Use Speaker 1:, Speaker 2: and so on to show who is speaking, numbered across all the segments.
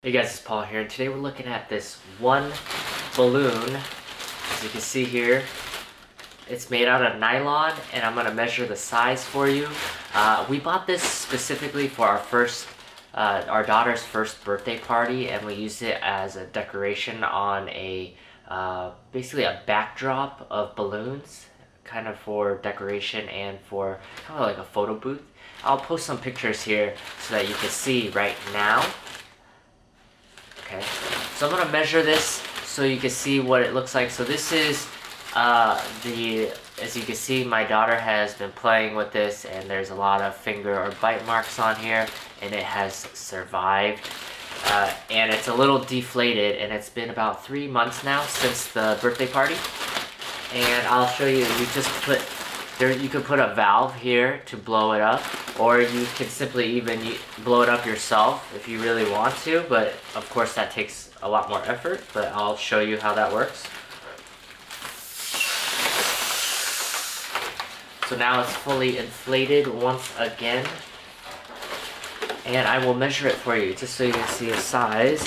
Speaker 1: Hey guys, it's Paul here, and today we're looking at this one balloon. As you can see here, it's made out of nylon, and I'm gonna measure the size for you. Uh, we bought this specifically for our first, uh, our daughter's first birthday party, and we used it as a decoration on a, uh, basically a backdrop of balloons, kind of for decoration and for kind of like a photo booth. I'll post some pictures here so that you can see right now. Okay, so I'm gonna measure this so you can see what it looks like. So this is uh, the, as you can see, my daughter has been playing with this and there's a lot of finger or bite marks on here and it has survived. Uh, and it's a little deflated and it's been about three months now since the birthday party. And I'll show you, you just put there, you could put a valve here to blow it up, or you can simply even blow it up yourself if you really want to, but of course that takes a lot more effort, but I'll show you how that works. So now it's fully inflated once again. And I will measure it for you, just so you can see the size.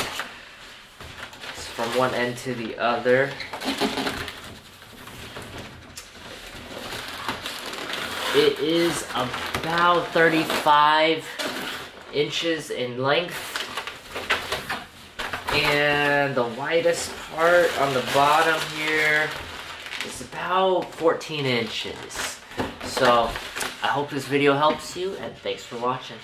Speaker 1: It's from one end to the other. It is about 35 inches in length. And the widest part on the bottom here is about 14 inches. So, I hope this video helps you, and thanks for watching.